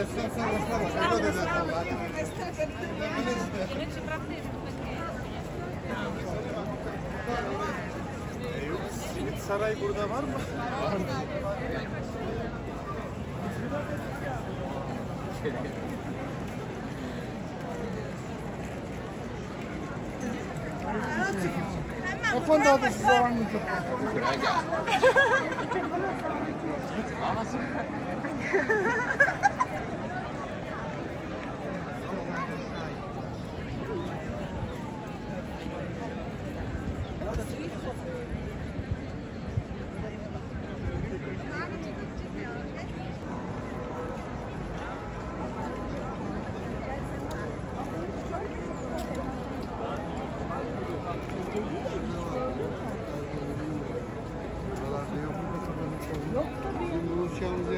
Simit saray burada var mı? Var mı? Kapan da adı size var mı? Ama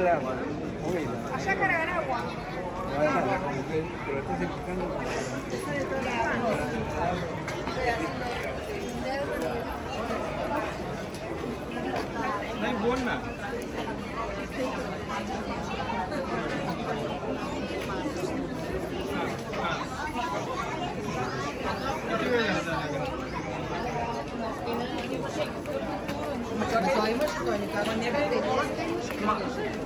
la carga Allá agua. No hay buena.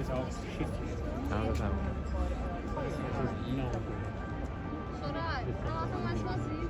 was all shifty. How was that one? No. Chorar. Ela tá mais vazia.